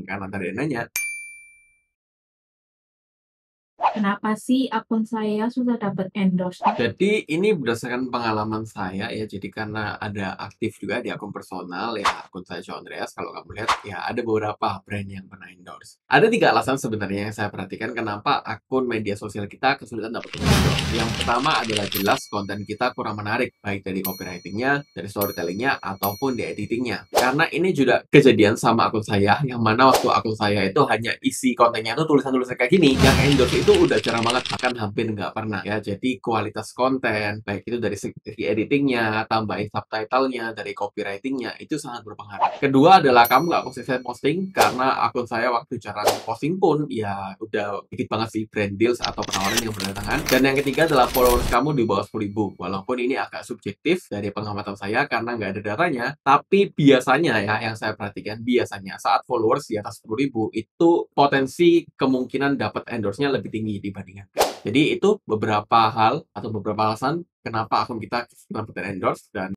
Karena tadi nanya. Kenapa sih akun saya susah dapat endorse? Jadi ini berdasarkan pengalaman saya ya, jadi karena ada aktif juga di akun personal ya, akun saya Joe Andreas kalau kamu lihat ya ada beberapa brand yang pernah endorse. Ada tiga alasan sebenarnya yang saya perhatikan kenapa akun media sosial kita kesulitan dapat endorse. Yang pertama adalah jelas konten kita kurang menarik, baik dari copywriting-nya, dari storytelling-nya, ataupun di editing-nya. Karena ini juga kejadian sama akun saya, yang mana waktu akun saya itu hanya isi kontennya itu tulisan-tulisan kayak gini, yang endorse itu udah jarang banget, bahkan hampir nggak pernah ya. Jadi kualitas konten, baik itu dari segi editingnya, tambahin subtitlenya, dari copywritingnya, itu sangat berpengaruh. Kedua adalah kamu nggak konsisten posting, karena akun saya waktu jarang posting pun, ya udah dikit banget sih brand deals atau penawaran yang berdatangan. Dan yang ketiga adalah followers kamu di bawah 10 ribu. Walaupun ini agak subjektif dari pengamatan saya karena nggak ada datanya, tapi biasanya ya yang saya perhatikan, biasanya saat followers di atas 10 ribu, itu potensi kemungkinan dapat endorse-nya lebih tinggi dibandingkan. Jadi itu beberapa hal atau beberapa alasan kenapa akun kita dapat endorse dan